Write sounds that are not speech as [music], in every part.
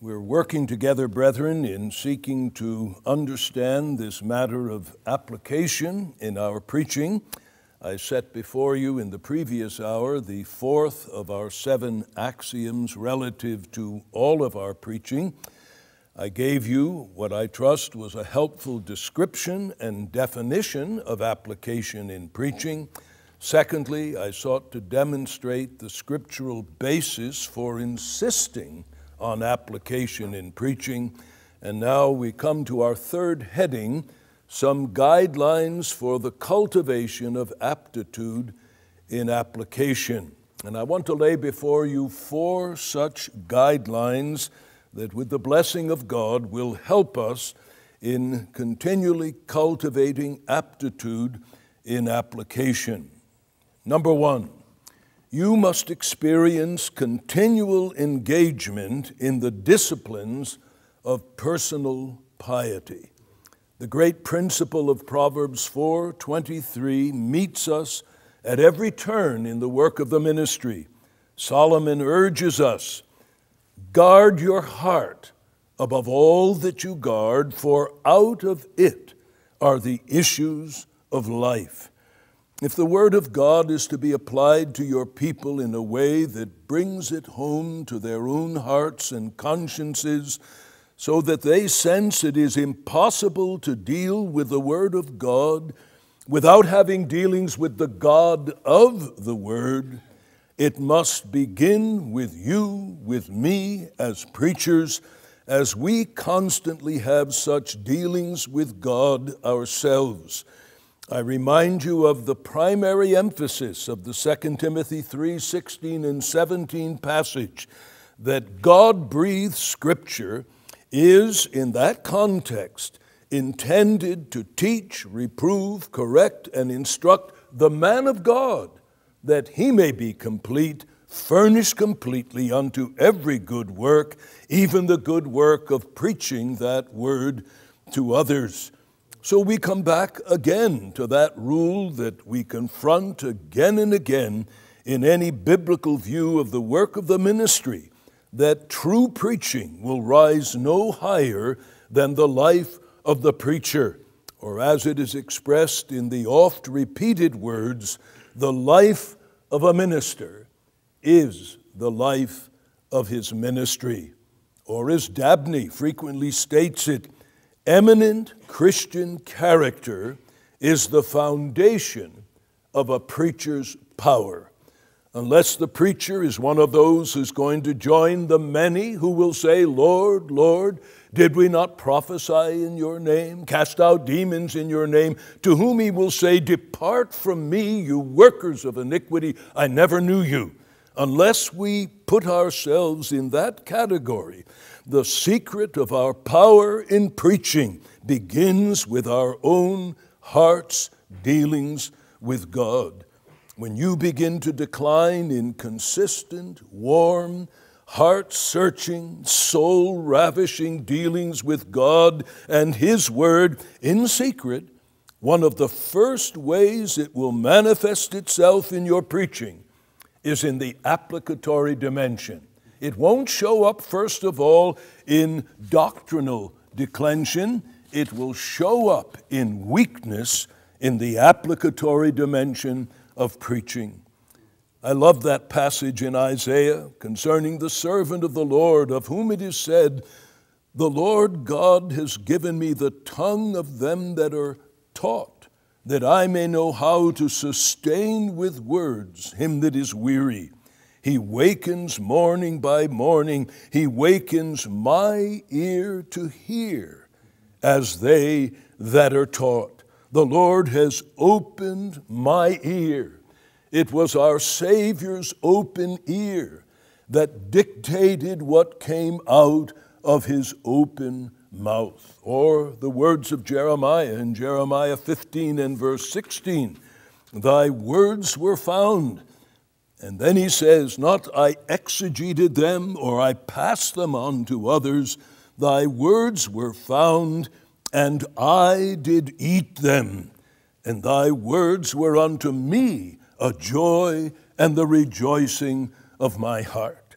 We're working together, brethren, in seeking to understand this matter of application in our preaching. I set before you in the previous hour the fourth of our seven axioms relative to all of our preaching. I gave you what I trust was a helpful description and definition of application in preaching. Secondly, I sought to demonstrate the scriptural basis for insisting on application in preaching. And now we come to our third heading some guidelines for the cultivation of aptitude in application. And I want to lay before you four such guidelines that, with the blessing of God, will help us in continually cultivating aptitude in application. Number one, you must experience continual engagement in the disciplines of personal piety. The great principle of Proverbs 4:23 meets us at every turn in the work of the ministry. Solomon urges us, guard your heart above all that you guard, for out of it are the issues of life. If the Word of God is to be applied to your people in a way that brings it home to their own hearts and consciences, so that they sense it is impossible to deal with the Word of God without having dealings with the God of the Word, it must begin with you, with me as preachers, as we constantly have such dealings with God ourselves. I remind you of the primary emphasis of the 2 Timothy 3 16 and 17 passage that God breathed Scripture is, in that context, intended to teach, reprove, correct, and instruct the man of God, that he may be complete, furnished completely unto every good work, even the good work of preaching that word to others. So we come back again to that rule that we confront again and again in any biblical view of the work of the ministry that true preaching will rise no higher than the life of the preacher, or as it is expressed in the oft repeated words, the life of a minister is the life of his ministry. Or as Dabney frequently states it, eminent Christian character is the foundation of a preacher's power unless the preacher is one of those who's going to join the many who will say, Lord, Lord, did we not prophesy in your name, cast out demons in your name? To whom he will say, Depart from me, you workers of iniquity, I never knew you. Unless we put ourselves in that category, the secret of our power in preaching begins with our own heart's dealings with God. When you begin to decline in consistent, warm, heart searching, soul ravishing dealings with God and His Word in secret, one of the first ways it will manifest itself in your preaching is in the applicatory dimension. It won't show up, first of all, in doctrinal declension, it will show up in weakness in the applicatory dimension of preaching. I love that passage in Isaiah concerning the servant of the Lord, of whom it is said, The Lord God has given me the tongue of them that are taught, that I may know how to sustain with words him that is weary. He wakens morning by morning, he wakens my ear to hear as they that are taught. The Lord has opened my ear. It was our Savior's open ear that dictated what came out of his open mouth. Or the words of Jeremiah in Jeremiah 15 and verse 16 Thy words were found. And then he says, Not I exegeted them or I passed them on to others, thy words were found and I did eat them, and thy words were unto me a joy and the rejoicing of my heart.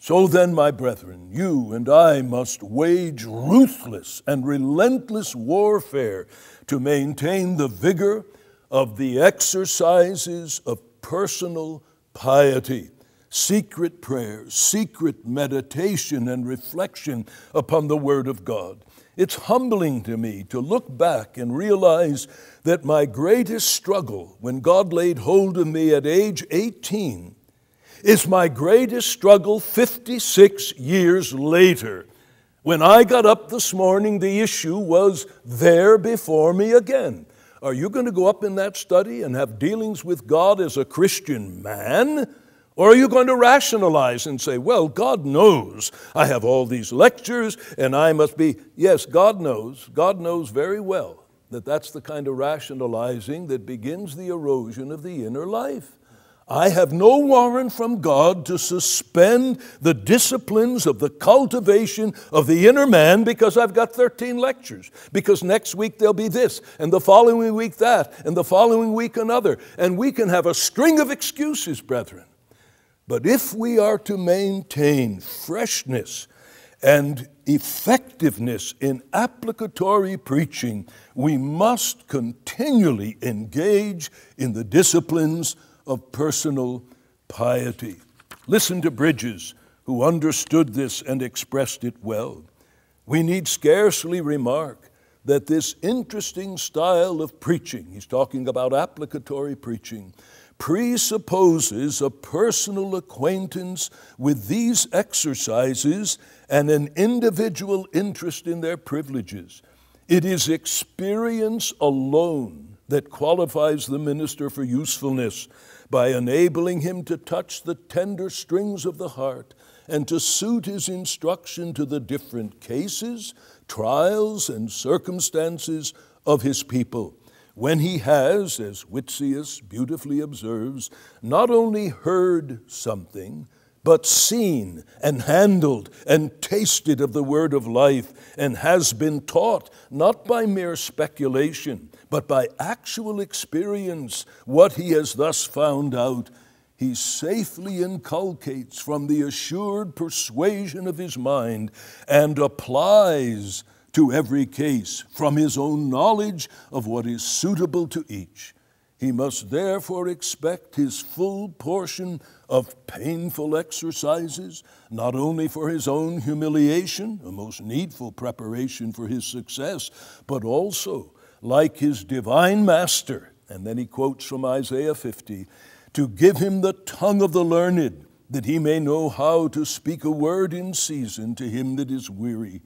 So then, my brethren, you and I must wage ruthless and relentless warfare to maintain the vigor of the exercises of personal piety, secret prayer, secret meditation, and reflection upon the Word of God. It's humbling to me to look back and realize that my greatest struggle when God laid hold of me at age 18 is my greatest struggle 56 years later. When I got up this morning, the issue was there before me again. Are you going to go up in that study and have dealings with God as a Christian man? Or are you going to rationalize and say, well, God knows I have all these lectures and I must be. Yes, God knows. God knows very well that that's the kind of rationalizing that begins the erosion of the inner life. I have no warrant from God to suspend the disciplines of the cultivation of the inner man because I've got 13 lectures. Because next week there'll be this, and the following week that, and the following week another. And we can have a string of excuses, brethren. But if we are to maintain freshness and effectiveness in applicatory preaching, we must continually engage in the disciplines of personal piety. Listen to Bridges, who understood this and expressed it well. We need scarcely remark that this interesting style of preaching, he's talking about applicatory preaching, presupposes a personal acquaintance with these exercises and an individual interest in their privileges. It is experience alone that qualifies the minister for usefulness by enabling him to touch the tender strings of the heart and to suit his instruction to the different cases, trials, and circumstances of his people. When he has, as Witsius beautifully observes, not only heard something, but seen and handled and tasted of the word of life, and has been taught, not by mere speculation, but by actual experience, what he has thus found out, he safely inculcates from the assured persuasion of his mind and applies to every case from his own knowledge of what is suitable to each. He must therefore expect his full portion of painful exercises, not only for his own humiliation, a most needful preparation for his success, but also, like his divine master, and then he quotes from Isaiah 50, to give him the tongue of the learned, that he may know how to speak a word in season to him that is weary.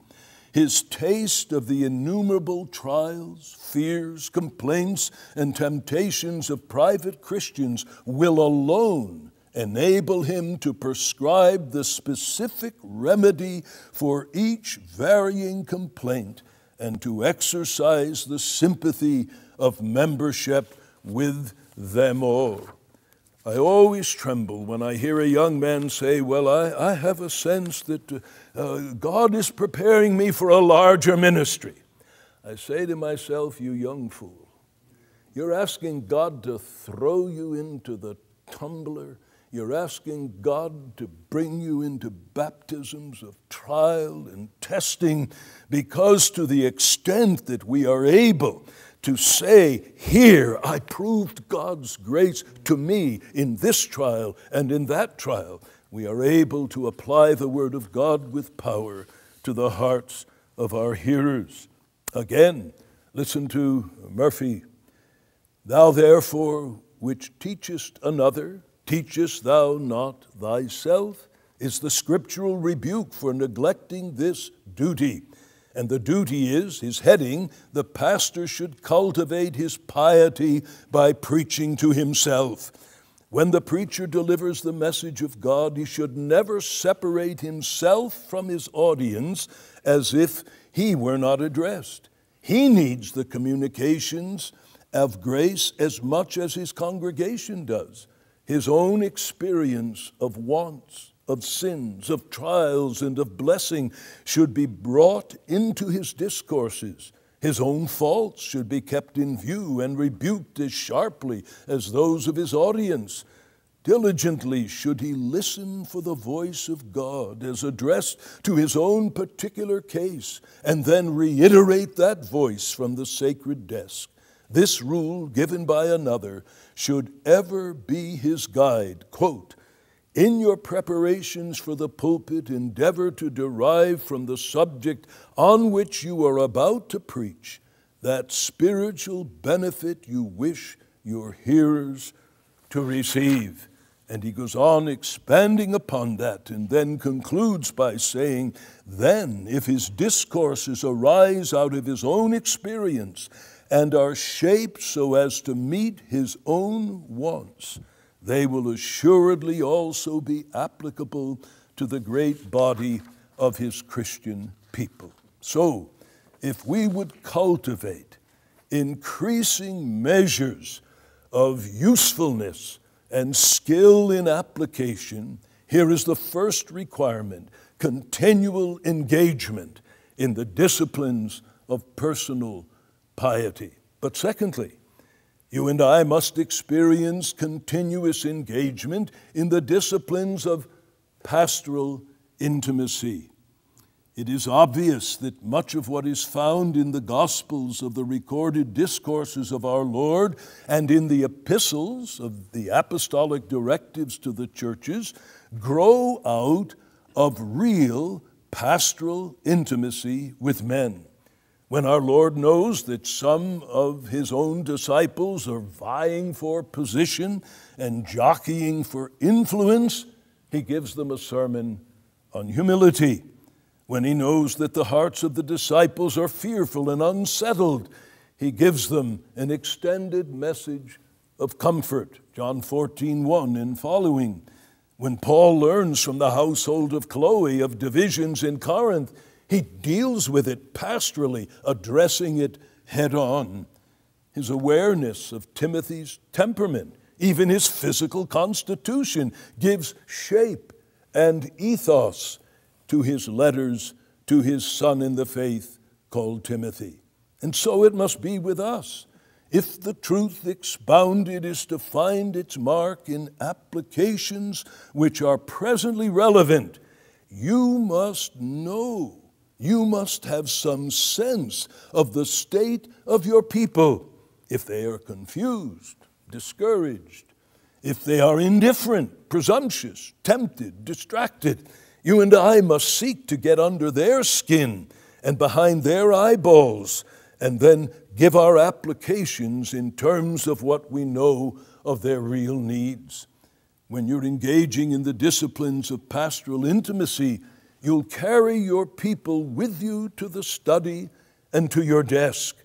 His taste of the innumerable trials, fears, complaints, and temptations of private Christians will alone enable him to prescribe the specific remedy for each varying complaint and to exercise the sympathy of membership with them all. I always tremble when I hear a young man say, Well, I, I have a sense that uh, God is preparing me for a larger ministry. I say to myself, You young fool, you're asking God to throw you into the tumbler. You're asking God to bring you into baptisms of trial and testing because, to the extent that we are able, to say, Here I proved God's grace to me in this trial and in that trial, we are able to apply the Word of God with power to the hearts of our hearers. Again, listen to Murphy. Thou therefore, which teachest another, teachest thou not thyself? Is the scriptural rebuke for neglecting this duty. And the duty is, his heading, the pastor should cultivate his piety by preaching to himself. When the preacher delivers the message of God, he should never separate himself from his audience as if he were not addressed. He needs the communications of grace as much as his congregation does. His own experience of wants, of sins, of trials, and of blessing should be brought into his discourses. His own faults should be kept in view and rebuked as sharply as those of his audience. Diligently should he listen for the voice of God as addressed to his own particular case, and then reiterate that voice from the sacred desk. This rule, given by another, should ever be his guide. Quote, in your preparations for the pulpit, endeavor to derive from the subject on which you are about to preach that spiritual benefit you wish your hearers to receive. And he goes on expanding upon that and then concludes by saying, Then, if his discourses arise out of his own experience and are shaped so as to meet his own wants, they will assuredly also be applicable to the great body of his Christian people. So, if we would cultivate increasing measures of usefulness and skill in application, here is the first requirement continual engagement in the disciplines of personal piety. But secondly, you and I must experience continuous engagement in the disciplines of pastoral intimacy. It is obvious that much of what is found in the Gospels of the recorded discourses of our Lord and in the epistles of the apostolic directives to the churches grow out of real pastoral intimacy with men. When our Lord knows that some of his own disciples are vying for position and jockeying for influence, he gives them a sermon on humility when he knows that the hearts of the disciples are fearful and unsettled, he gives them an extended message of comfort. John 14, 1 and following. When Paul learns from the household of Chloe of divisions in Corinth, he deals with it pastorally, addressing it head on. His awareness of Timothy's temperament, even his physical constitution, gives shape and ethos to his letters to his son in the faith called Timothy. And so it must be with us. If the truth expounded is to find its mark in applications which are presently relevant, you must know, you must have some sense of the state of your people. If they are confused, discouraged, if they are indifferent, presumptuous, tempted, distracted, you and I must seek to get under their skin and behind their eyeballs, and then give our applications in terms of what we know of their real needs. When you're engaging in the disciplines of pastoral intimacy, you'll carry your people with you to the study and to your desk.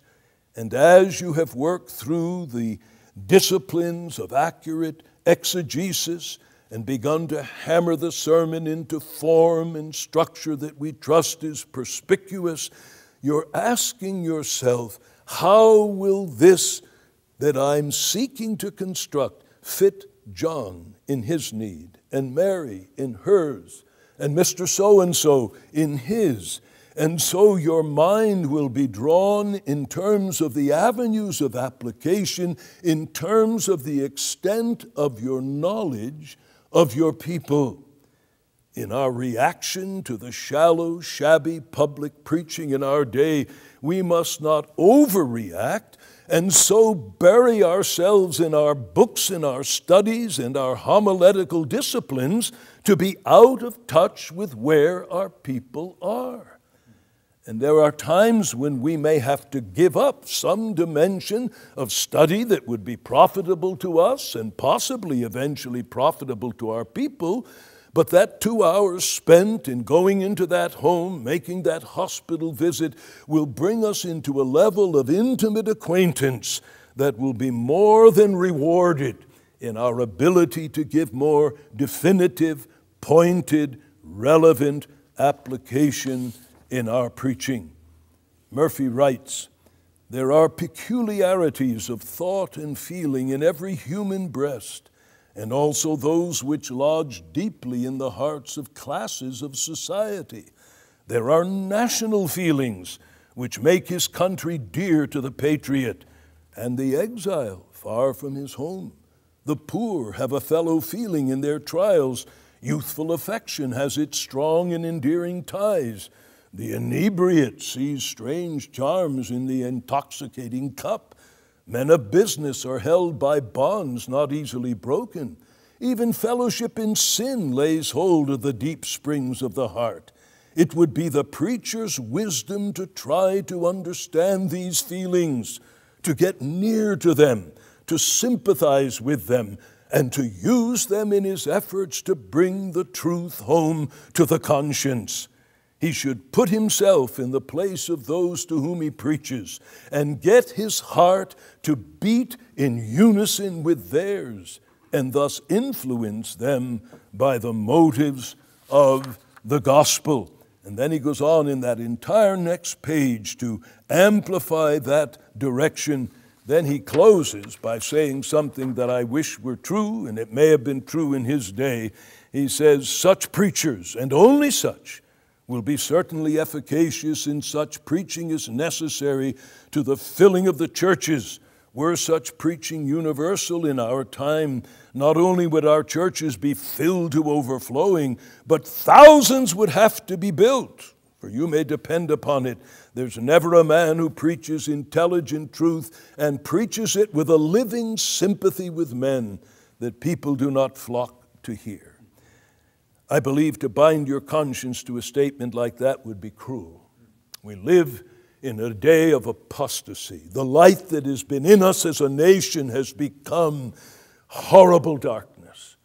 And as you have worked through the disciplines of accurate exegesis and begun to hammer the sermon into form and structure that we trust is perspicuous, you're asking yourself, how will this that I'm seeking to construct fit John in his need, and Mary in hers, and Mr. So and so in his? And so your mind will be drawn in terms of the avenues of application, in terms of the extent of your knowledge of your people. In our reaction to the shallow, shabby public preaching in our day, we must not overreact and so bury ourselves in our books, in our studies, and our homiletical disciplines to be out of touch with where our people are. And there are times when we may have to give up some dimension of study that would be profitable to us and possibly eventually profitable to our people. But that two hours spent in going into that home, making that hospital visit, will bring us into a level of intimate acquaintance that will be more than rewarded in our ability to give more definitive, pointed, relevant application in our preaching. Murphy writes There are peculiarities of thought and feeling in every human breast, and also those which lodge deeply in the hearts of classes of society. There are national feelings which make his country dear to the patriot, and the exile far from his home, The poor have a fellow feeling in their trials. Youthful affection has its strong and endearing ties. The inebriate sees strange charms in the intoxicating cup. Men of business are held by bonds not easily broken. Even fellowship in sin lays hold of the deep springs of the heart. It would be the preacher's wisdom to try to understand these feelings, to get near to them, to sympathize with them, and to use them in his efforts to bring the truth home to the conscience. He should put himself in the place of those to whom he preaches and get his heart to beat in unison with theirs and thus influence them by the motives of the gospel. And then he goes on in that entire next page to amplify that direction. Then he closes by saying something that I wish were true, and it may have been true in his day. He says, Such preachers, and only such, will be certainly efficacious in such preaching as necessary to the filling of the churches. Were such preaching universal in our time, not only would our churches be filled to overflowing, but thousands would have to be built. For you may depend upon it, there's never a man who preaches intelligent truth and preaches it with a living sympathy with men that people do not flock to hear. I believe to bind your conscience to a statement like that would be cruel. We live in a day of apostasy. The light that has been in us as a nation has become horrible darkness.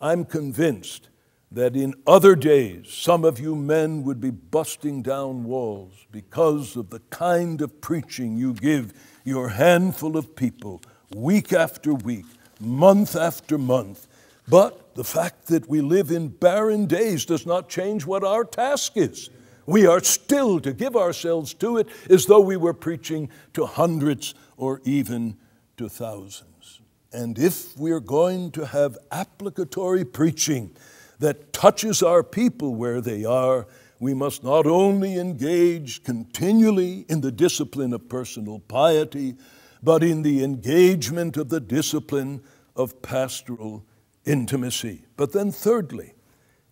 I'm convinced that in other days, some of you men would be busting down walls because of the kind of preaching you give your handful of people week after week, month after month. But the fact that we live in barren days does not change what our task is. We are still to give ourselves to it as though we were preaching to hundreds or even to thousands. And if we're going to have applicatory preaching that touches our people where they are, we must not only engage continually in the discipline of personal piety, but in the engagement of the discipline of pastoral intimacy. But then, thirdly,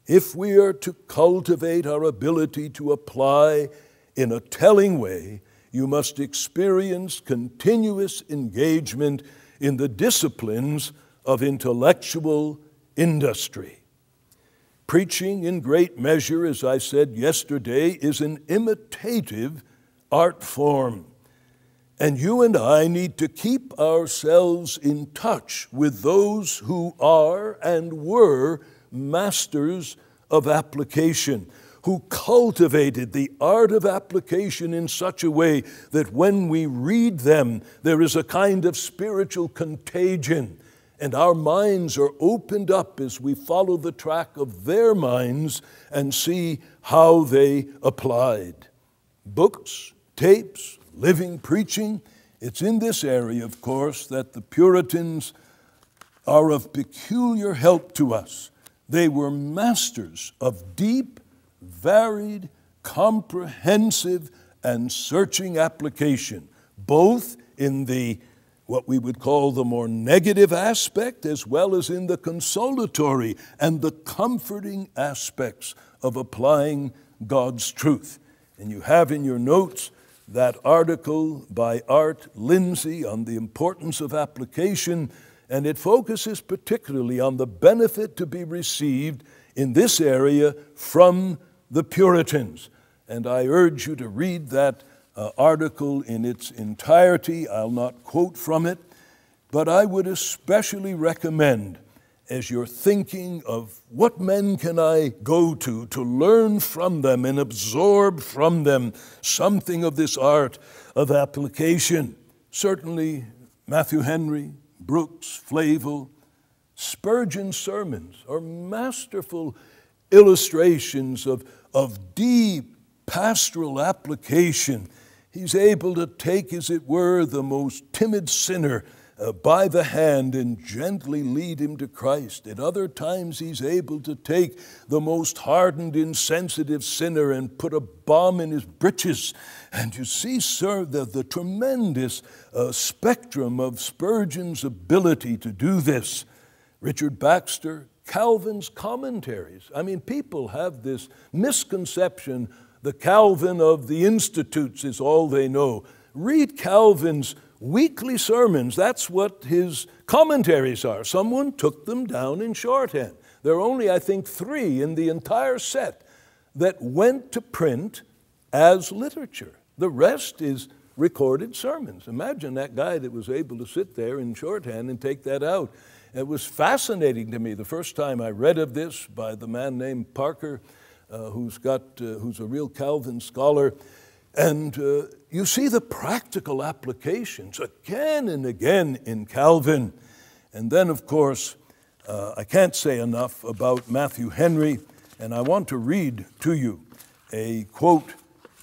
if we are to cultivate our ability to apply in a telling way, you must experience continuous engagement in the disciplines of intellectual industry. Preaching, in great measure, as I said yesterday, is an imitative art form. And you and I need to keep ourselves in touch with those who are and were masters of application, who cultivated the art of application in such a way that when we read them, there is a kind of spiritual contagion. And our minds are opened up as we follow the track of their minds and see how they applied. Books, tapes, living preaching. It's in this area, of course, that the Puritans are of peculiar help to us. They were masters of deep, varied, comprehensive, and searching application, both in the what we would call the more negative aspect, as well as in the consolatory and the comforting aspects of applying God's truth. And you have in your notes that article by Art Lindsay on the importance of application, and it focuses particularly on the benefit to be received in this area from the Puritans. And I urge you to read that uh, article in its entirety. I'll not quote from it, but I would especially recommend as you're thinking of what men can I go to to learn from them and absorb from them something of this art of application. Certainly, Matthew Henry, Brooks, Flavel, Spurgeon's sermons are masterful illustrations of, of deep pastoral application. He's able to take, as it were, the most timid sinner uh, by the hand and gently lead him to Christ. At other times, he's able to take the most hardened, insensitive sinner and put a bomb in his britches. And you see, sir, the, the tremendous uh, spectrum of Spurgeon's ability to do this. Richard Baxter, Calvin's commentaries. I mean, people have this misconception the Calvin of the Institutes is all they know. Read Calvin's weekly sermons. That's what his commentaries are. Someone took them down in shorthand. There are only, I think, three in the entire set that went to print as literature. The rest is recorded sermons. Imagine that guy that was able to sit there in shorthand and take that out. It was fascinating to me the first time I read of this by the man named Parker, uh, who's, got, uh, who's a real Calvin scholar. And uh, you see the practical applications again and again in Calvin. And then, of course, uh, I can't say enough about Matthew Henry, and I want to read to you a quote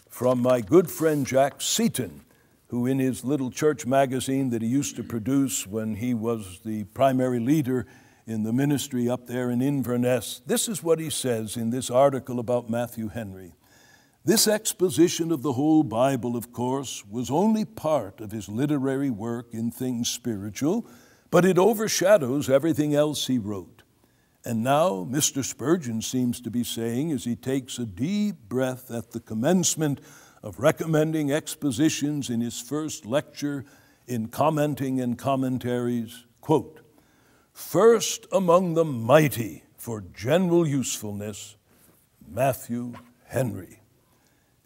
from my good friend Jack Seaton, who, in his little church magazine that he used to produce when he was the primary leader in the ministry up there in Inverness, this is what he says in this article about Matthew Henry. This exposition of the whole Bible, of course, was only part of his literary work in things spiritual, but it overshadows everything else he wrote. And now, Mr. Spurgeon seems to be saying, as he takes a deep breath at the commencement of recommending expositions in his first lecture in commenting and commentaries, quote, First among the mighty for general usefulness, Matthew Henry.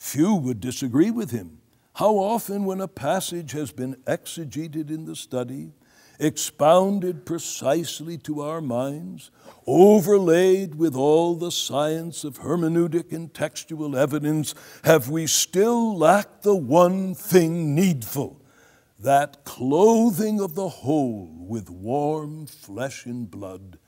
Few would disagree with him. How often, when a passage has been exegeted in the study, expounded precisely to our minds, overlaid with all the science of hermeneutic and textual evidence, have we still lacked the one thing needful that clothing of the whole with warm flesh and blood.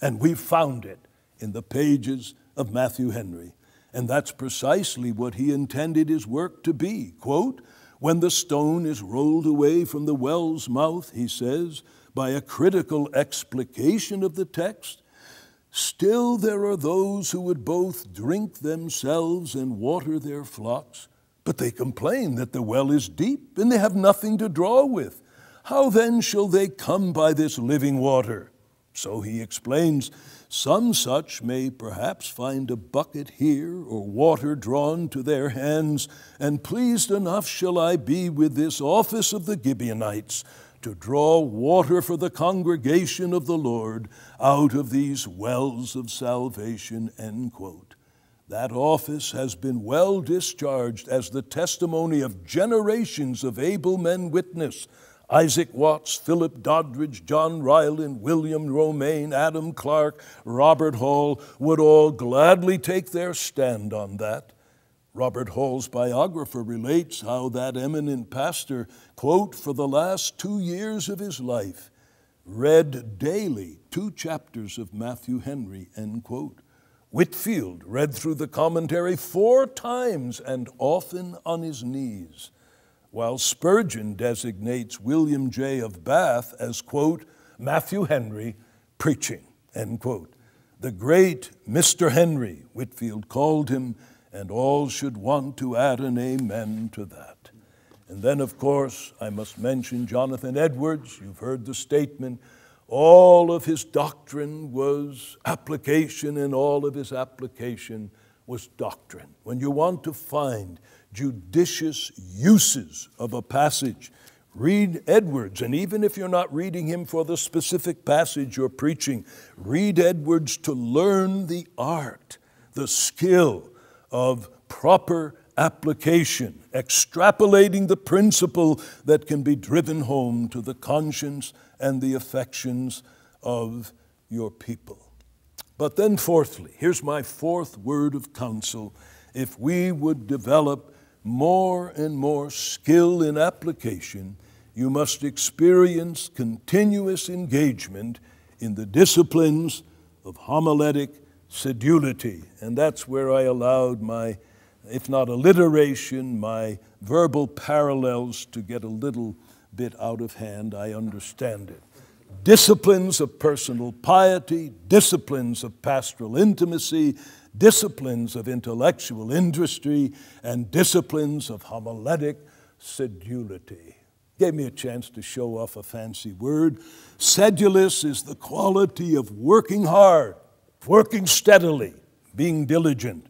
And we found it in the pages of Matthew Henry. And that's precisely what he intended his work to be. Quote, when the stone is rolled away from the well's mouth, he says, by a critical explication of the text, still there are those who would both drink themselves and water their flocks, but they complain that the well is deep and they have nothing to draw with. How then shall they come by this living water? So he explains some such may perhaps find a bucket here or water drawn to their hands, and pleased enough shall I be with this office of the Gibeonites to draw water for the congregation of the Lord out of these wells of salvation. End quote. That office has been well discharged as the testimony of generations of able men witness Isaac Watts, Philip Doddridge, John Ryland, William Romaine, Adam Clarke, Robert Hall would all gladly take their stand on that. Robert Hall's biographer relates how that eminent pastor, quote, for the last two years of his life, read daily two chapters of Matthew Henry, end quote. Whitefield read through the commentary four times and often on his knees while Spurgeon designates William Jay of Bath as, quote, Matthew Henry preaching, end quote. The great Mr. Henry, Whitefield called him, and all should want to add an amen to that. And then, of course, I must mention Jonathan Edwards. You've heard the statement. All of his doctrine was application, and all of his application was doctrine. When you want to find judicious uses of a passage. Read Edwards, and even if you're not reading him for the specific passage you're preaching, read Edwards to learn the art, the skill of proper application, extrapolating the principle that can be driven home to the conscience and the affections of your people. But then, fourthly, here's my fourth word of counsel if we would develop more and more skill in application, you must experience continuous engagement in the disciplines of homiletic sedulity. And that's where I allowed my, if not alliteration, my verbal parallels to get a little bit out of hand. I understand it. Disciplines of personal piety, disciplines of pastoral intimacy, disciplines of intellectual industry, and disciplines of homiletic sedulity. Gave me a chance to show off a fancy word. Sedulous is the quality of working hard, working steadily, being diligent.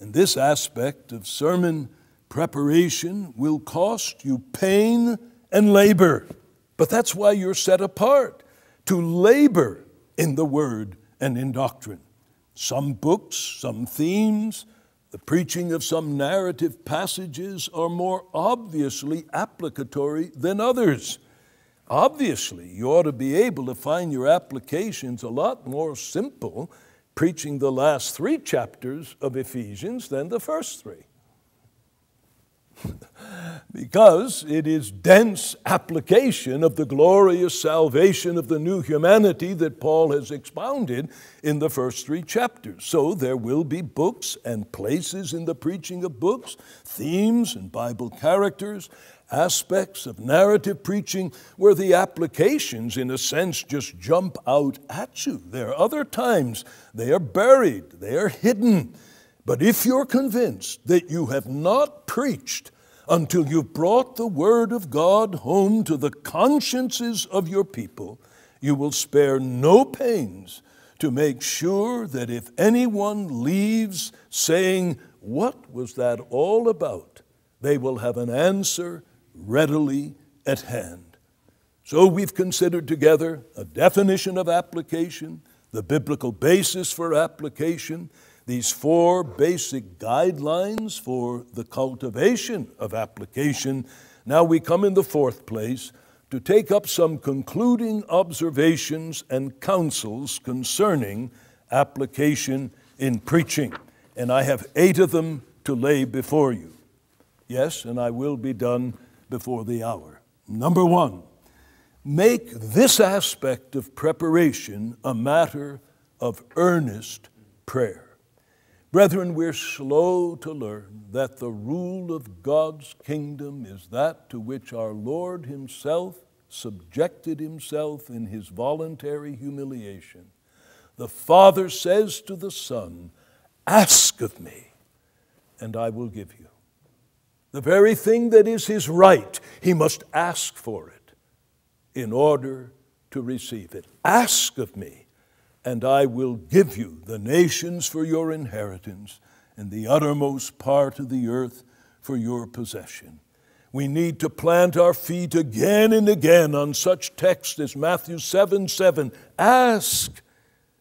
And this aspect of sermon preparation will cost you pain and labor. But that's why you're set apart to labor in the Word and in doctrine. Some books, some themes, the preaching of some narrative passages are more obviously applicatory than others. Obviously, you ought to be able to find your applications a lot more simple preaching the last three chapters of Ephesians than the first three. [laughs] because it is dense application of the glorious salvation of the new humanity that Paul has expounded in the first three chapters. So there will be books and places in the preaching of books, themes and Bible characters, aspects of narrative preaching where the applications, in a sense, just jump out at you. There are other times they are buried, they are hidden. But if you're convinced that you have not preached until you've brought the Word of God home to the consciences of your people, you will spare no pains to make sure that if anyone leaves saying, What was that all about? they will have an answer readily at hand. So we've considered together a definition of application, the biblical basis for application, these four basic guidelines for the cultivation of application. Now we come in the fourth place to take up some concluding observations and counsels concerning application in preaching. And I have eight of them to lay before you. Yes, and I will be done before the hour. Number one, make this aspect of preparation a matter of earnest prayer. Brethren, we're slow to learn that the rule of God's kingdom is that to which our Lord Himself subjected Himself in His voluntary humiliation. The Father says to the Son, Ask of me, and I will give you. The very thing that is His right, He must ask for it in order to receive it. Ask of me and I will give you the nations for your inheritance and the uttermost part of the earth for your possession. We need to plant our feet again and again on such texts as Matthew 7 7. Ask,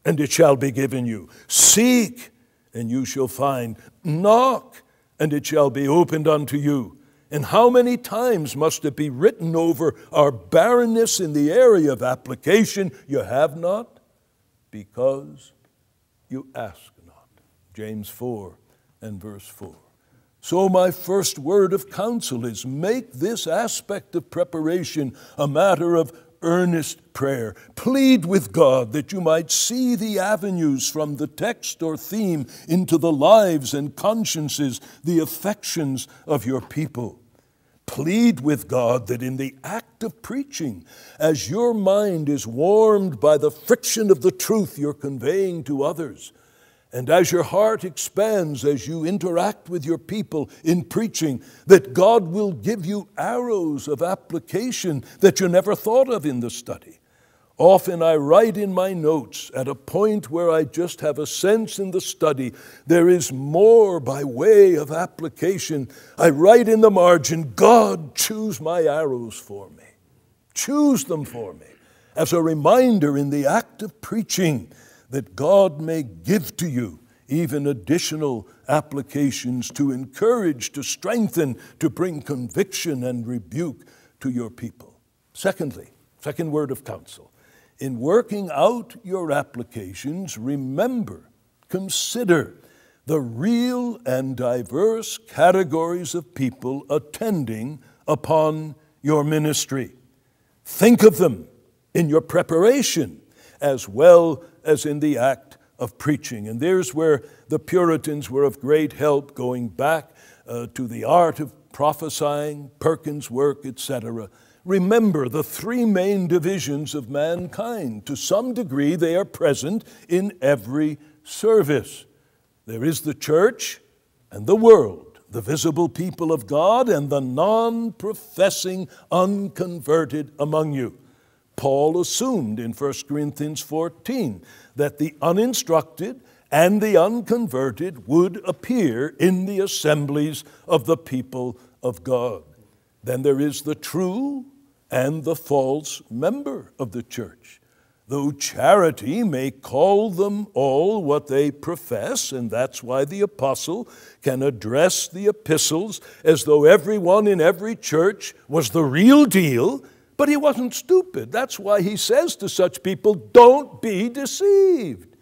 and it shall be given you. Seek, and you shall find. Knock, and it shall be opened unto you. And how many times must it be written over our barrenness in the area of application? You have not, because you ask not. James 4 and verse 4. So, my first word of counsel is make this aspect of preparation a matter of earnest prayer. Plead with God that you might see the avenues from the text or theme into the lives and consciences, the affections of your people. Plead with God that in the act of preaching, as your mind is warmed by the friction of the truth you're conveying to others, and as your heart expands as you interact with your people in preaching, that God will give you arrows of application that you never thought of in the study. Often I write in my notes at a point where I just have a sense in the study there is more by way of application. I write in the margin, God, choose my arrows for me. Choose them for me as a reminder in the act of preaching that God may give to you even additional applications to encourage, to strengthen, to bring conviction and rebuke to your people. Secondly, second word of counsel in working out your applications, remember, consider the real and diverse categories of people attending upon your ministry. Think of them in your preparation as well as in the act of preaching. And there's where the Puritans were of great help going back uh, to the art of prophesying, Perkins' work, etc. Remember the three main divisions of mankind. To some degree, they are present in every service. There is the church and the world. the visible people of God and the non professing unconverted among you. Paul assumed in 1 Corinthians 14 that the uninstructed and the unconverted would appear in the assemblies of the people of God. Then there is the true and the false member of the church. Though charity may call them all what they profess, and that's why the apostle can address the epistles as though everyone in every church was the real deal, but he wasn't stupid. That's why he says to such people, Don't be deceived.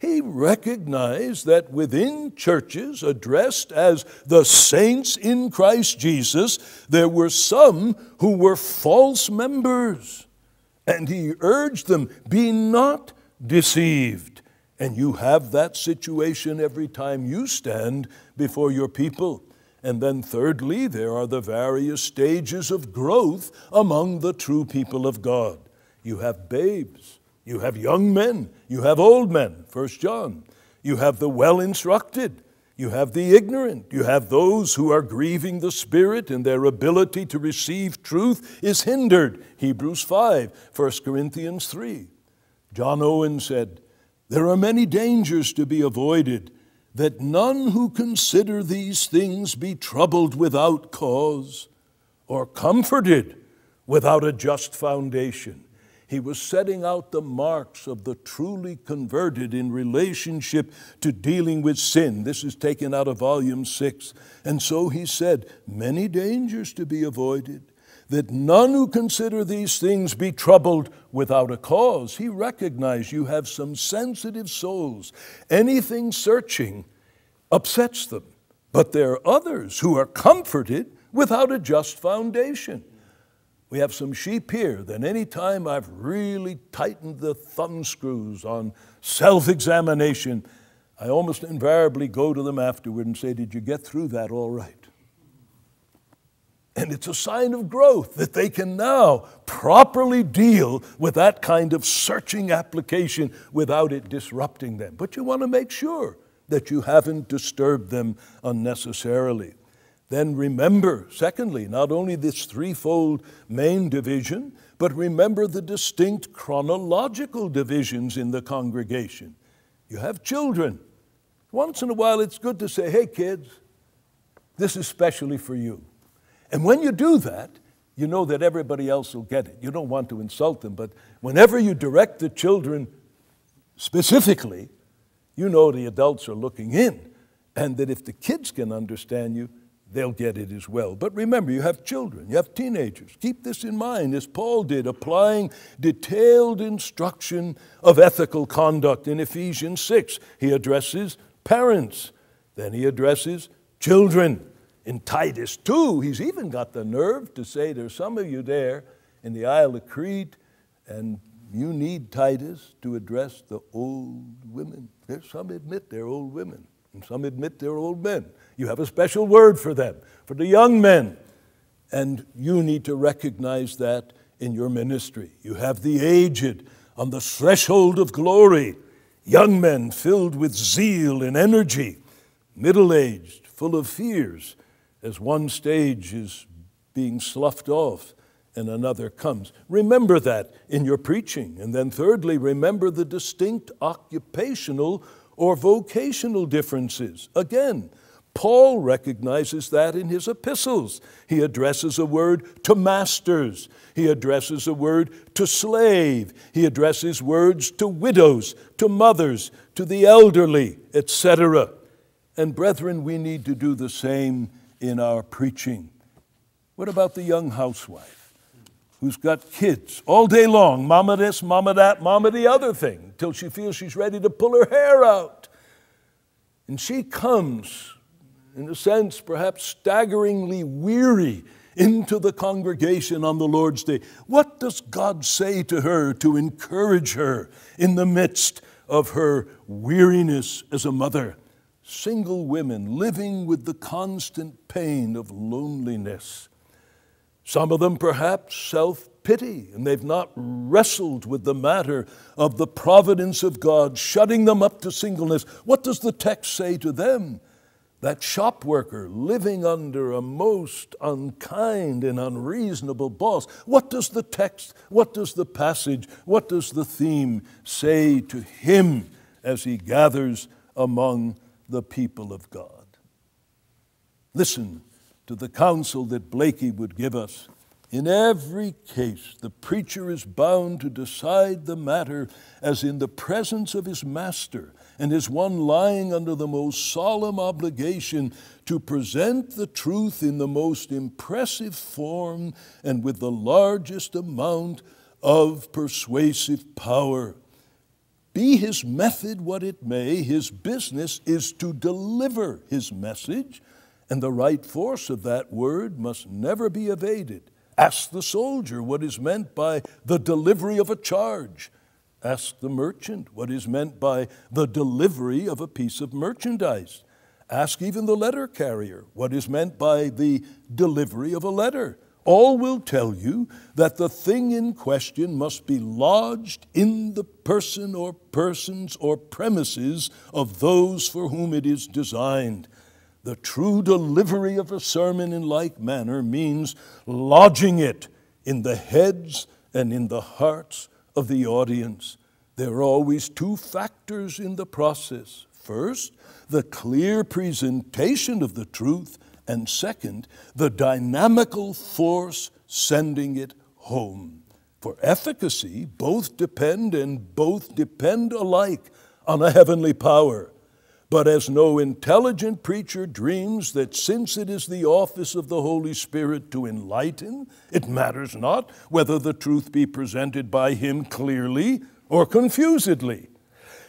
He recognized that within churches addressed as the saints in Christ Jesus, there were some who were false members. And he urged them, Be not deceived. And you have that situation every time you stand before your people. And then, thirdly, there are the various stages of growth among the true people of God. You have babes, you have young men, you have old men, 1 John. You have the well instructed, you have the ignorant, you have those who are grieving the Spirit and their ability to receive truth is hindered, Hebrews 5, 1 Corinthians 3. John Owen said, There are many dangers to be avoided, that none who consider these things be troubled without cause or comforted without a just foundation. He was setting out the marks of the truly converted in relationship to dealing with sin. This is taken out of volume six. And so he said, Many dangers to be avoided, that none who consider these things be troubled without a cause. He recognized you have some sensitive souls. Anything searching upsets them. But there are others who are comforted without a just foundation. We have some sheep here that any time I've really tightened the thumb screws on self examination, I almost invariably go to them afterward and say, Did you get through that all right? And it's a sign of growth that they can now properly deal with that kind of searching application without it disrupting them. But you want to make sure that you haven't disturbed them unnecessarily. Then remember, secondly, not only this threefold main division, but remember the distinct chronological divisions in the congregation. You have children. Once in a while, it's good to say, hey, kids, this is specially for you. And when you do that, you know that everybody else will get it. You don't want to insult them, but whenever you direct the children specifically, you know the adults are looking in, and that if the kids can understand you, they'll get it as well. But remember, you have children, you have teenagers. Keep this in mind, as Paul did, applying detailed instruction of ethical conduct in Ephesians 6. He addresses parents, then he addresses children. In Titus 2, he's even got the nerve to say there's some of you there in the Isle of Crete, and you need Titus to address the old women. There's some admit they're old women, and some admit they're old men. You have a special word for them, for the young men. And you need to recognize that in your ministry. You have the aged on the threshold of glory, young men filled with zeal and energy, middle aged, full of fears, as one stage is being sloughed off and another comes. Remember that in your preaching. And then, thirdly, remember the distinct occupational or vocational differences. Again, Paul recognizes that in his epistles. He addresses a word to masters, he addresses a word to slave, he addresses words to widows, to mothers, to the elderly, etc. And brethren, we need to do the same in our preaching. What about the young housewife? who's got kids all day long, mama this, mama that, mama the other thing, till she feels she's ready to pull her hair out. And she comes in a sense, perhaps staggeringly weary into the congregation on the Lord's Day. What does God say to her to encourage her in the midst of her weariness as a mother? Single women living with the constant pain of loneliness. Some of them perhaps self pity, and they've not wrestled with the matter of the providence of God, shutting them up to singleness. What does the text say to them? That shop worker living under a most unkind and unreasonable boss. What does the text, what does the passage, what does the theme say to him as he gathers among the people of God? Listen to the counsel that Blaikie would give us. In every case, the preacher is bound to decide the matter as in the presence of his master and is one lying under the most solemn obligation to present the truth in the most impressive form and with the largest amount of persuasive power. Be his method what it may, his business is to deliver his message, and the right force of that word must never be evaded. Ask the soldier what is meant by the delivery of a charge. Ask the merchant what is meant by the delivery of a piece of merchandise. Ask even the letter carrier what is meant by the delivery of a letter. All will tell you that the thing in question must be lodged in the person or persons or premises of those for whom it is designed. The true delivery of a sermon in like manner means lodging it in the heads and in the hearts of the audience. There are always two factors in the process. First, the clear presentation of the truth, and second, the dynamical force sending it home. For efficacy, both depend and both depend alike on a heavenly power. But as no intelligent preacher dreams that since it is the office of the Holy Spirit to enlighten, it matters not whether the truth be presented by him clearly or confusedly.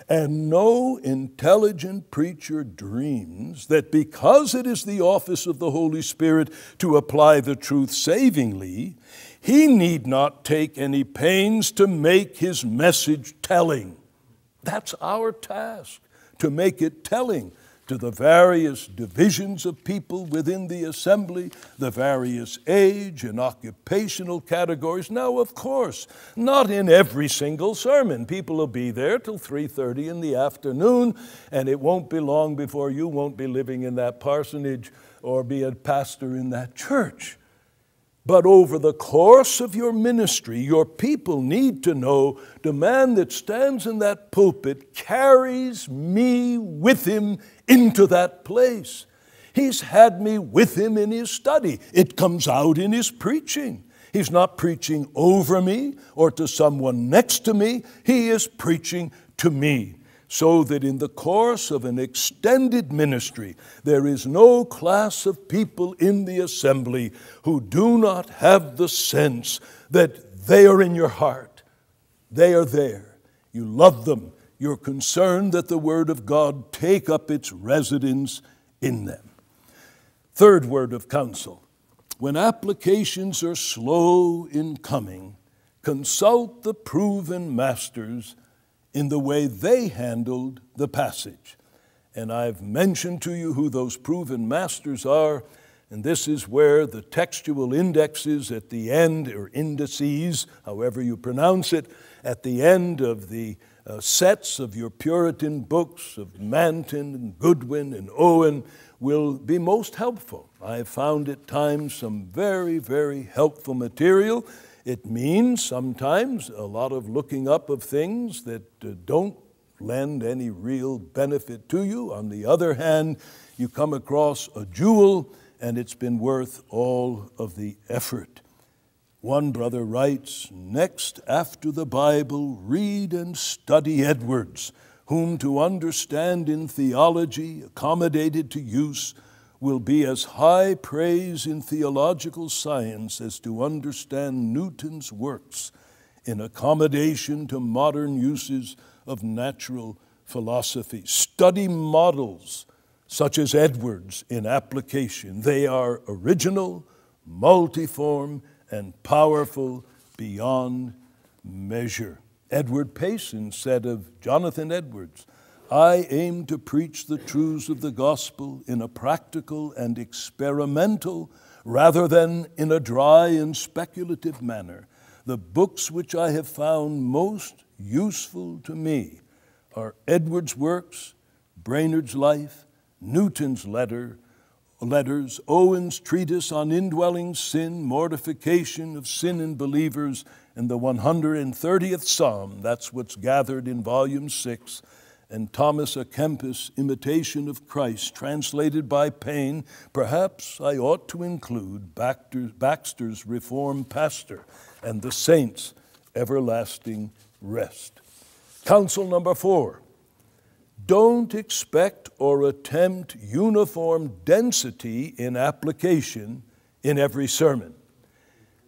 And no intelligent preacher dreams that because it is the office of the Holy Spirit to apply the truth savingly, he need not take any pains to make his message telling. That's our task to make it telling to the various divisions of people within the assembly, the various age and occupational categories. Now, of course, not in every single sermon. People will be there till 3:30 in the afternoon, and it won't be long before you won't be living in that parsonage or be a pastor in that church. But over the course of your ministry, your people need to know the man that stands in that pulpit carries me with him into that place. He's had me with him in his study. It comes out in his preaching. He's not preaching over me or to someone next to me, he is preaching to me so that in the course of an extended ministry, there is no class of people in the assembly who do not have the sense that they are in your heart. They are there. You love them. You're concerned that the Word of God take up its residence in them. Third word of counsel when applications are slow in coming, consult the proven masters in the way they handled the passage. And I've mentioned to you who those proven masters are, and this is where the textual indexes at the end, or indices, however you pronounce it, at the end of the uh, sets of your Puritan books of Manton and Goodwin and Owen will be most helpful. I have found at times some very, very helpful material it means sometimes a lot of looking up of things that uh, don't lend any real benefit to you. On the other hand, you come across a jewel and it's been worth all of the effort. One brother writes Next, after the Bible, read and study Edwards, whom to understand in theology, accommodated to use, will be as high praise in theological science as to understand Newton's works in accommodation to modern uses of natural philosophy. Study models such as Edwards in application. They are original, multiform, and powerful beyond measure. Edward Payson said of Jonathan Edwards, I aim to preach the truths of the gospel in a practical and experimental rather than in a dry and speculative manner. The books which I have found most useful to me are Edwards' works, Brainerd's life, Newton's letter, letters, Owen's treatise on indwelling sin, mortification of sin in believers, and the 130th Psalm. That's what's gathered in volume 6 and Thomas à Kempis' Imitation of Christ, translated by Payne, perhaps I ought to include Baxter's Reformed Pastor and the Saints' Everlasting Rest. Counsel number four don't expect or attempt uniform density in application in every sermon.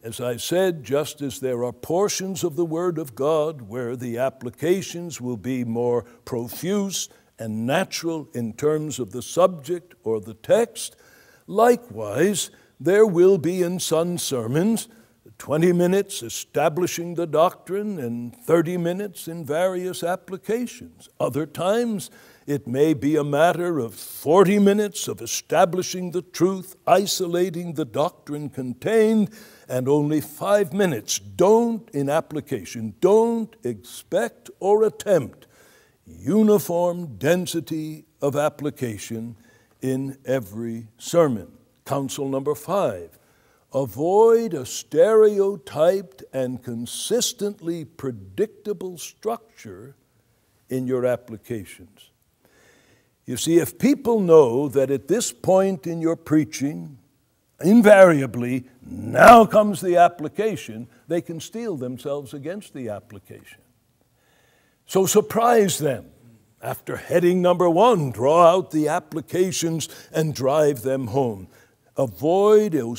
As I said, just as there are portions of the Word of God where the applications will be more profuse and natural in terms of the subject or the text, likewise, there will be in some sermons 20 minutes establishing the doctrine and 30 minutes in various applications. Other times, it may be a matter of 40 minutes of establishing the truth, isolating the doctrine contained, and only five minutes. Don't, in application, don't expect or attempt uniform density of application in every sermon. Counsel number five avoid a stereotyped and consistently predictable structure in your applications. You see, if people know that at this point in your preaching, invariably, now comes the application, they can steel themselves against the application. So surprise them. After heading number one, draw out the applications and drive them home. Avoid a,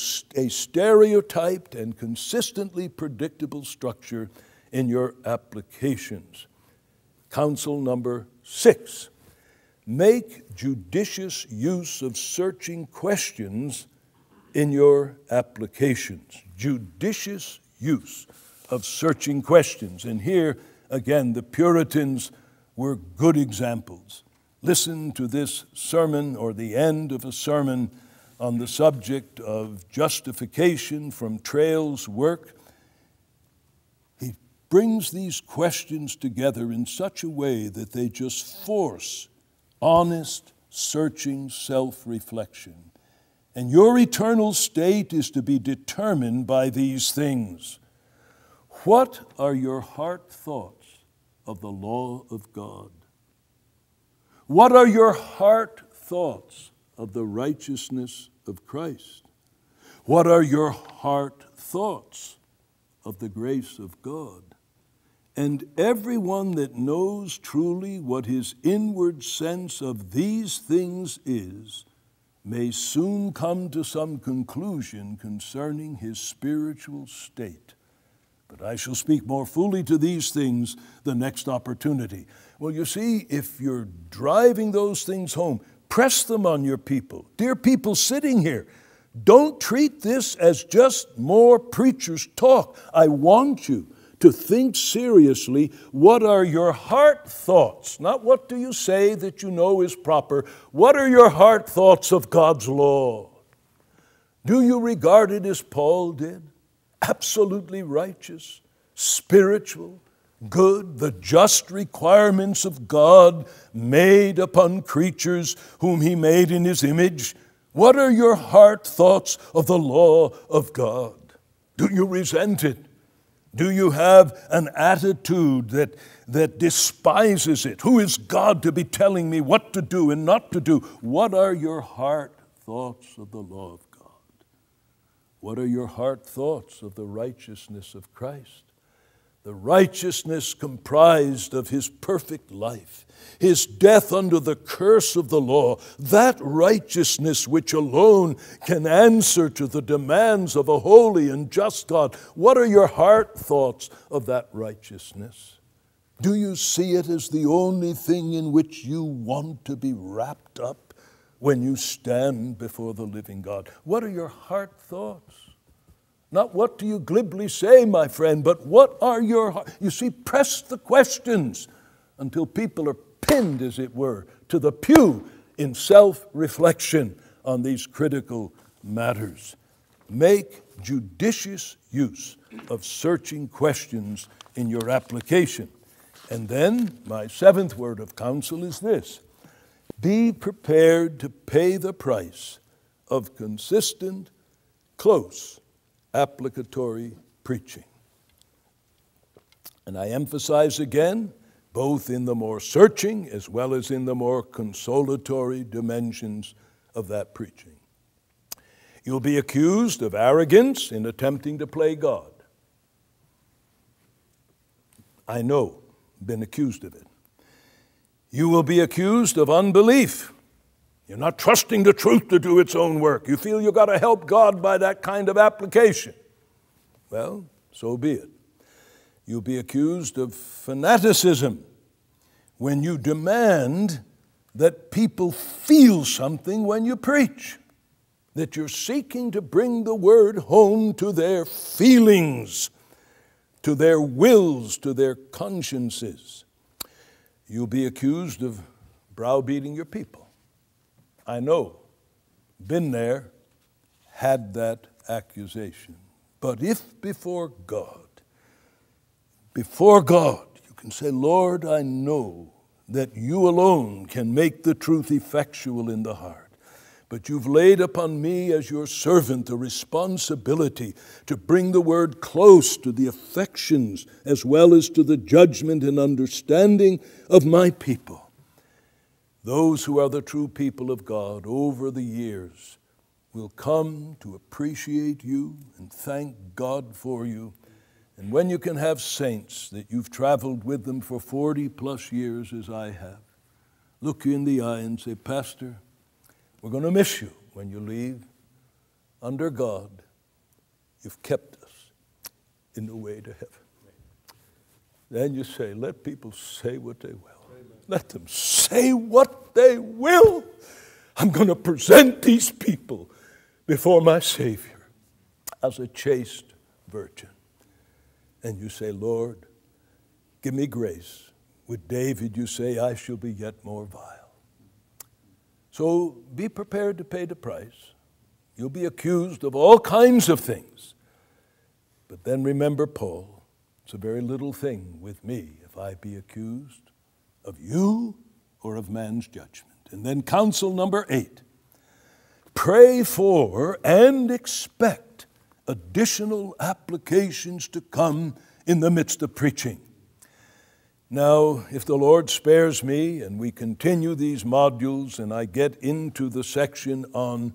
stereotyped and consistently predictable structure in your applications. Counsel number six make judicious use of searching questions in your applications. Judicious use of searching questions. And here, again, the Puritans were good examples. Listen to this sermon or the end of a sermon on the subject of justification from Traill's work. He brings these questions together in such a way that they just force honest, searching self reflection. And your eternal state is to be determined by these things. What are your heart thoughts of the law of God? What are your heart thoughts of the righteousness of Christ? What are your heart thoughts of the grace of God? And everyone that knows truly what his inward sense of these things is may soon come to some conclusion concerning his spiritual state. But I shall speak more fully to these things the next opportunity. Well, you see, if you're driving those things home, press them on your people. Dear people sitting here, don't treat this as just more preachers' talk. I want you to think seriously what are your heart thoughts, not what do you say that you know is proper. What are your heart thoughts of God's law? Do you regard it as Paul did? Absolutely righteous, spiritual, good, the just requirements of God made upon creatures whom He made in His image? What are your heart thoughts of the law of God? Do you resent it? Do you have an attitude that, that despises it? Who is God to be telling me what to do and not to do? What are your heart thoughts of the law of God? What are your heart thoughts of the righteousness of Christ? the righteousness comprised of his perfect life, his death under the curse of the law, that righteousness which alone can answer to the demands of a holy and just God. What are your heart thoughts of that righteousness? Do you see it as the only thing in which you want to be wrapped up when you stand before the living God? What are your heart thoughts? Not what do you glibly say, my friend, but what are your heart? You see, press the questions until people are pinned, as it were, to the pew in self reflection on these critical matters. Make judicious use of searching questions in your application. And then, my seventh word of counsel is this Be prepared to pay the price of consistent, close, applicatory preaching. And I emphasize again, both in the more searching as well as in the more consolatory dimensions of that preaching. You'll be accused of arrogance in attempting to play God. I know, been accused of it. You will be accused of unbelief. You're not trusting the truth to do its own work. You feel you've got to help God by that kind of application. Well, so be it. You'll be accused of fanaticism when you demand that people feel something when you preach, that you're seeking to bring the word home to their feelings, to their wills, to their consciences. You'll be accused of browbeating your people. I know, been there, had that accusation. But if before God, before God, you can say, Lord, I know that you alone can make the truth effectual in the heart. But you've laid upon me as your servant the responsibility to bring the word close to the affections as well as to the judgment and understanding of my people. Those who are the true people of God over the years will come to appreciate you and thank God for you and when you can have saints that you've traveled with them for 40 plus years, as I have, look you in the eye and say, Pastor, we're going to miss you when you leave. Under God, you've kept us in the way to heaven. Then you say, Let people say what they will. Let them say what they will. I'm going to present these people before my Savior as a chaste virgin and you say, Lord, give me grace. With David, you say, I shall be yet more vile. So be prepared to pay the price. You'll be accused of all kinds of things. But then remember Paul. It's a very little thing with me if I be accused of you or of man's judgment. And then counsel number eight pray for and expect additional applications to come in the midst of preaching. Now, if the Lord spares me and we continue these modules and I get into the section on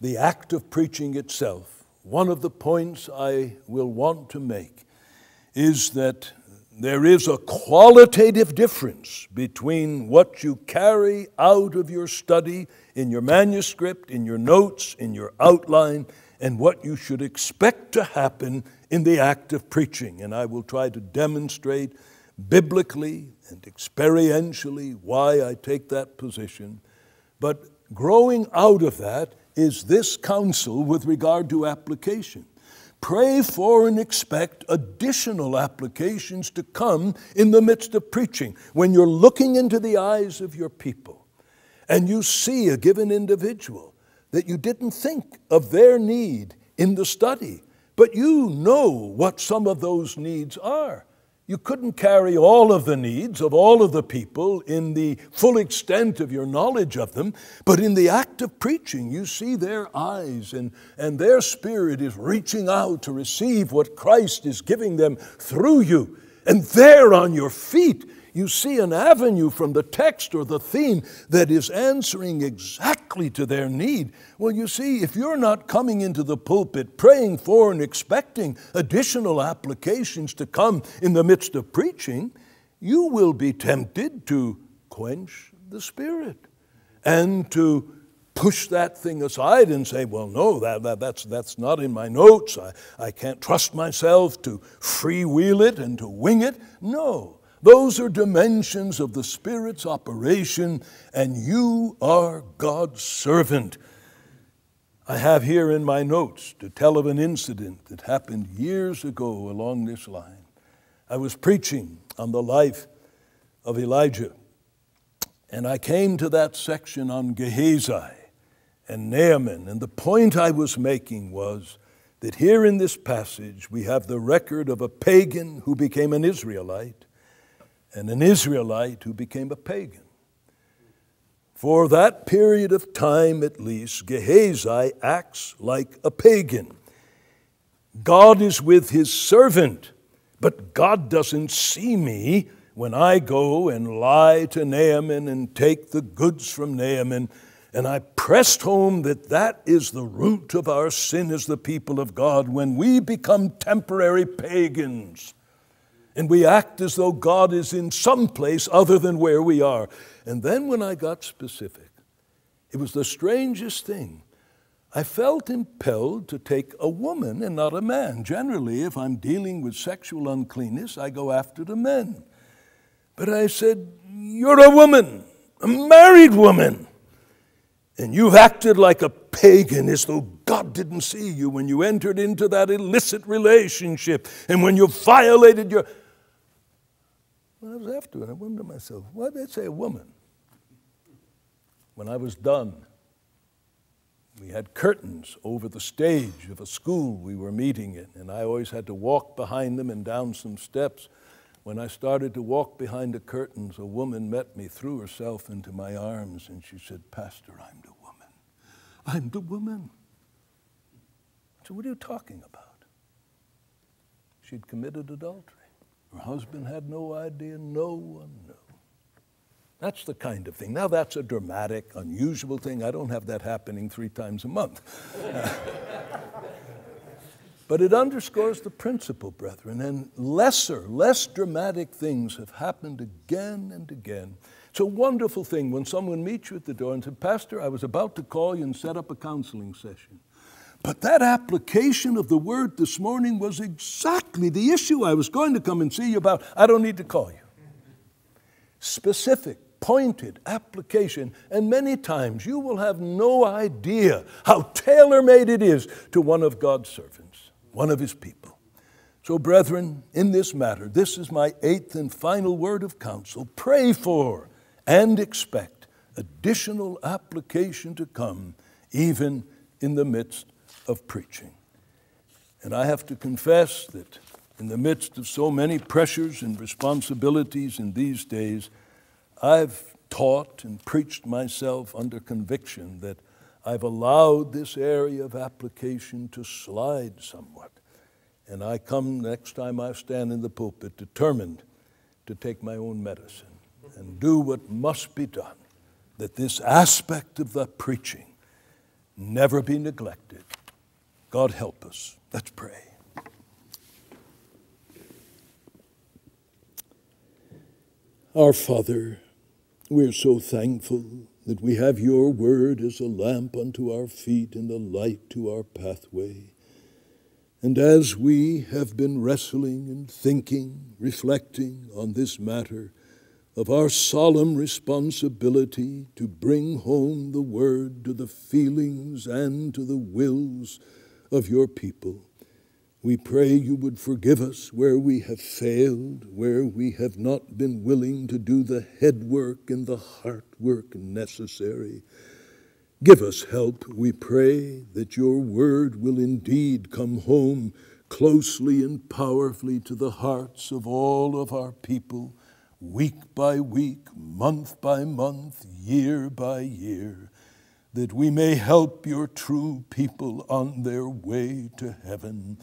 the act of preaching itself, one of the points I will want to make is that there is a qualitative difference between what you carry out of your study in your manuscript, in your notes, in your outline, and what you should expect to happen in the act of preaching. And I will try to demonstrate biblically and experientially why I take that position. But growing out of that is this counsel with regard to application. Pray for and expect additional applications to come in the midst of preaching. When you're looking into the eyes of your people and you see a given individual that you didn't think of their need in the study, but you know what some of those needs are. You couldn't carry all of the needs of all of the people in the full extent of your knowledge of them, but in the act of preaching, you see their eyes and, and their spirit is reaching out to receive what Christ is giving them through you. And there on your feet, you see an avenue from the text or the theme that is answering exactly to their need. Well, you see, if you're not coming into the pulpit praying for and expecting additional applications to come in the midst of preaching, you will be tempted to quench the Spirit and to push that thing aside and say, well, no, that, that, that's, that's not in my notes. I, I can't trust myself to freewheel it and to wing it. No. Those are dimensions of the Spirit's operation, and you are God's servant. I have here in my notes to tell of an incident that happened years ago along this line. I was preaching on the life of Elijah, and I came to that section on Gehazi and Naaman, and the point I was making was that here in this passage we have the record of a pagan who became an Israelite and an Israelite who became a pagan. For that period of time at least, Gehazi acts like a pagan. God is with his servant, but God doesn't see me when I go and lie to Naaman and take the goods from Naaman. And I pressed home that that is the root of our sin as the people of God when we become temporary pagans and we act as though God is in some place other than where we are. And then when I got specific, it was the strangest thing. I felt impelled to take a woman and not a man. Generally, if I'm dealing with sexual uncleanness, I go after the men. But I said, You're a woman, a married woman. And you've acted like a pagan as though God didn't see you when you entered into that illicit relationship and when you violated your. When I was after it, I wondered to myself, why did they say a woman? When I was done, we had curtains over the stage of a school we were meeting in, and I always had to walk behind them and down some steps. When I started to walk behind the curtains, a woman met me, threw herself into my arms, and she said, Pastor, I'm the woman. I'm the woman. So, what are you talking about? She'd committed adultery. Her husband had no idea, no one knew. That's the kind of thing. Now, that's a dramatic, unusual thing. I don't have that happening three times a month. [laughs] but it underscores the principle, brethren, and lesser, less dramatic things have happened again and again. It's a wonderful thing when someone meets you at the door and says, Pastor, I was about to call you and set up a counseling session. But that application of the word this morning was exactly the issue I was going to come and see you about. I don't need to call you. Specific, pointed application. And many times you will have no idea how tailor made it is to one of God's servants, one of his people. So, brethren, in this matter, this is my eighth and final word of counsel. Pray for and expect additional application to come, even in the midst of preaching. And I have to confess that in the midst of so many pressures and responsibilities in these days, I've taught and preached myself under conviction that I've allowed this area of application to slide somewhat. And I come next time I stand in the pulpit determined to take my own medicine and do what must be done, that this aspect of the preaching never be neglected God help us. Let's pray. Our Father, we're so thankful that we have your word as a lamp unto our feet and a light to our pathway. And as we have been wrestling and thinking, reflecting on this matter of our solemn responsibility to bring home the word to the feelings and to the wills of your people. We pray you would forgive us where we have failed, where we have not been willing to do the head work and the heart work necessary. Give us help, we pray, that your word will indeed come home closely and powerfully to the hearts of all of our people, week by week, month by month, year by year that we may help your true people on their way to heaven,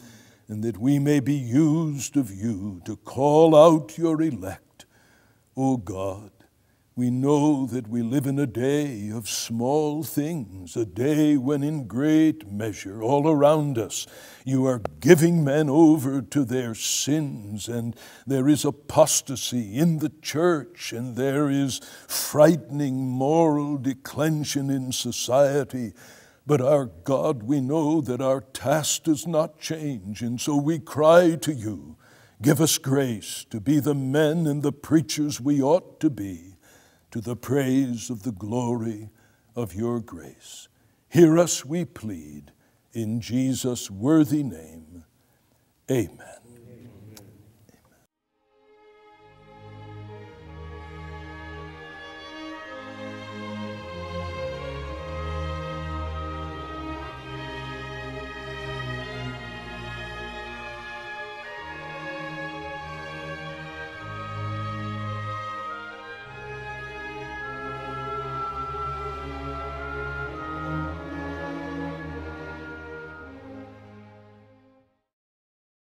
and that we may be used of you to call out your elect. O God, we know that we live in a day of small things, a day when, in great measure, all around us, you are giving men over to their sins, and there is apostasy in the church, and there is frightening moral declension in society. But our God, we know that our task does not change, and so we cry to you. Give us grace to be the men and the preachers we ought to be to the praise of the glory of your grace. Hear us, we plead, in Jesus' worthy name. Amen.